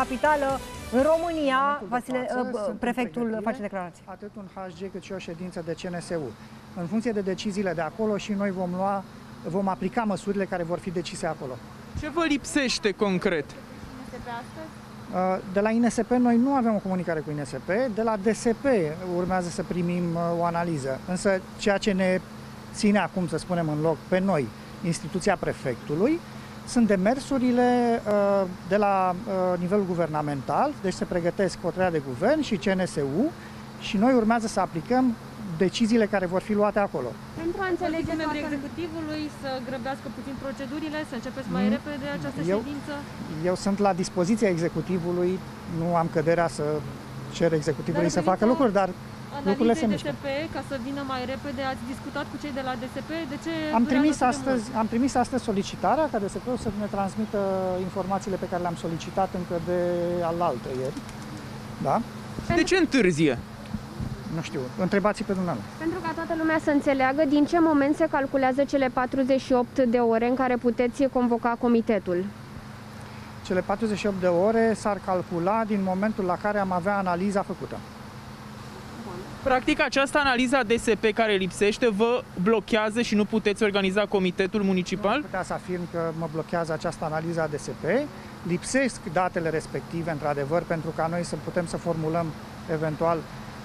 capitală, în România, momentul de Vasile, față uh, sunt în prefectul pregătire face declarații. Atât un HG cât și o ședință de CNSU. În funcție de deciziile de acolo și noi vom lua, vom aplica măsurile care vor fi decise acolo. Ce vă lipsește concret? Uh, De la INSP noi nu avem o comunicare cu INSP, de la DSP urmează să primim uh, o analiză. Însă ceea ce ne ține acum, să spunem în loc, pe noi, instituția prefectului, sunt demersurile uh, de la uh, nivelul guvernamental, deci se pregătesc hotărârea de guvern și CNSU și noi urmează să aplicăm deciziile care vor fi luate acolo. Pentru a înțelege Înțelege membrii toată... executivului să grăbească puțin procedurile, să începeți mai Mm, repede această eu- ședință? Eu sunt la dispoziția executivului, nu am căderea să cer executivului Dar să facă referitor- lucruri, dar lucrurile se Analizei mișcă. DSP, ca să vină mai repede, ați discutat cu cei de la DSP? De ce Am durează trimis, atât de astăzi, mult? am trimis astăzi solicitarea ca DSP-ul să ne transmită informațiile pe care le-am solicitat încă de alaltă ieri. Da? De ce întârzie? Nu știu. Întrebați pe dumneavoastră. Pentru ca toată lumea să înțeleagă din ce moment se calculează cele 48 de ore în care puteți convoca comitetul. Cele 48 de ore s-ar calcula din momentul la care am avea analiza făcută. Practic, această analiză a DSP care lipsește vă blochează și nu puteți organiza comitetul Nu municipal? putea să afirm că mă blochează această analiză a DSP. Lipsesc datele respective, într-adevăr, pentru ca noi să putem să formulăm eventual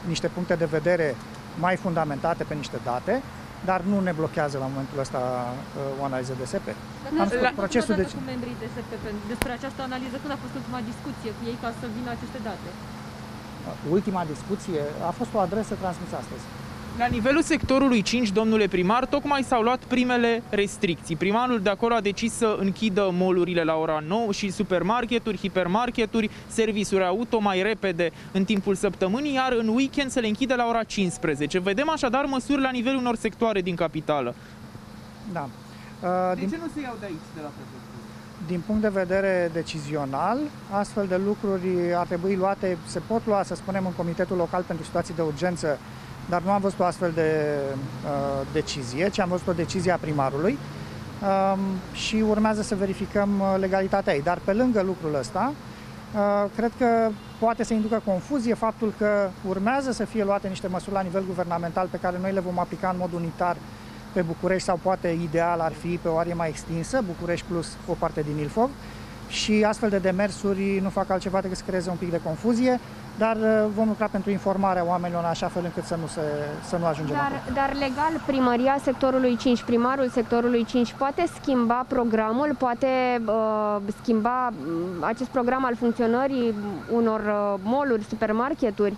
niște puncte de vedere mai fundamentate pe niște date, dar nu ne blochează la momentul ăsta uh, o analiză DSP. Dacă Am ați spus, vorbit procesul vreodată de- cu membrii DSP pe- despre această analiză, când a fost ultima discuție cu ei ca să vină aceste date? Ultima discuție a fost o adresă transmisă astăzi. La nivelul sectorului 5, domnule primar, tocmai s-au luat primele restricții. Primarul de acolo a decis să închidă molurile la ora 9 și supermarketuri, hipermarketuri, servisuri auto mai repede în timpul săptămânii, iar în weekend să le închidă la ora 15. Vedem așadar măsuri la nivelul unor sectoare din capitală. Da. Uh, din, nu se iau de aici, de la prefectură? Din punct de vedere decizional, astfel de lucruri ar trebui luate, se pot lua, să spunem, în Comitetul Local pentru Situații de Urgență, dar nu am văzut o astfel de uh, decizie, ci am văzut o decizie a primarului um, și urmează să verificăm uh, legalitatea ei. Dar pe lângă lucrul ăsta, uh, cred că poate să inducă confuzie faptul că urmează să fie luate niște măsuri la nivel guvernamental pe care noi le vom aplica în mod unitar pe București sau poate ideal ar fi pe o arie mai extinsă, București plus o parte din Ilfov și astfel de demersuri nu fac altceva decât să creeze un pic de confuzie, dar uh, vom lucra pentru informarea oamenilor în așa fel încât să nu, se, să nu ajungem acolo. Dar, dar legal, primăria sectorului 5, primarul sectorului 5 poate schimba programul, poate uh, schimba mm, acest program al funcționării unor uh, mall-uri, supermarketuri?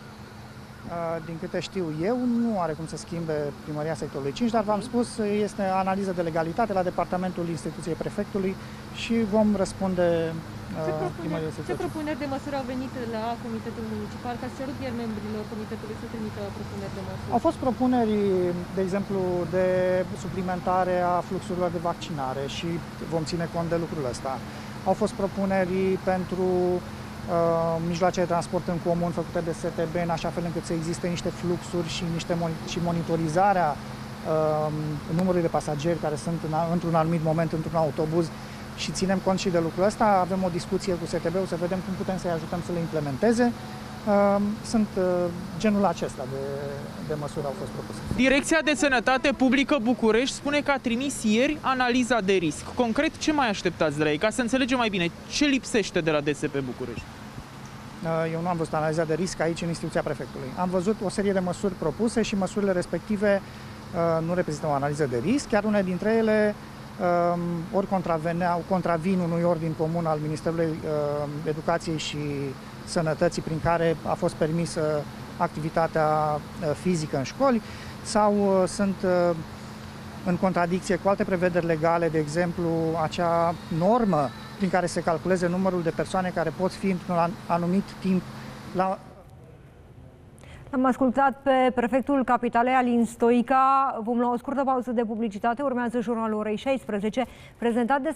Uh, Din câte știu eu, nu are cum să schimbe primăria sectorului 5, dar v-am spus, este analiză de legalitate la departamentul instituției prefectului și vom răspunde Ce uh, propuneri, primăriei ce sectorului 5. propuneri de măsuri au venit la Comitetul Municipal? Că ați cerut ieri membrilor Comitetului să trimită propuneri de măsuri. Au fost propuneri, de exemplu, de suplimentare a fluxurilor de vaccinare și vom ține cont de lucrul ăsta. Au fost propuneri pentru uh, mijloace de transport în comun făcute de STB în așa fel încât să existe niște fluxuri și, niște moni- și monitorizarea uh, numărului de pasageri care sunt în, a- într-un anumit moment într-un autobuz și ținem cont și de lucrul ăsta. Avem o discuție cu STB-ul să vedem cum putem să-i ajutăm să le implementeze. Uh, Sunt uh, genul acesta de, de măsuri au fost propuse. Direcția de Sănătate Publică București spune că a trimis ieri analiza de risc. Concret, ce mai așteptați de la ei? Ca să înțelegem mai bine, ce lipsește de la DSP București? Uh, Eu nu am văzut analiza de risc aici în instituția prefectului. Am văzut o serie de măsuri propuse și măsurile respective uh, nu reprezintă o analiză de risc, chiar unele dintre ele um, ori contraveneau, contravin unui ordin comun al Ministerului uh, Educației și Sănătății prin care a fost permisă activitatea uh, fizică în școli sau uh, sunt uh, în contradicție cu alte prevederi legale, de exemplu, acea normă prin care se calculeze numărul de persoane care pot fi într-un an- anumit timp la Am ascultat pe prefectul capitalei Alin Stoica. Vom lua o scurtă pauză de publicitate. Urmează jurnalul orei 16, prezentat de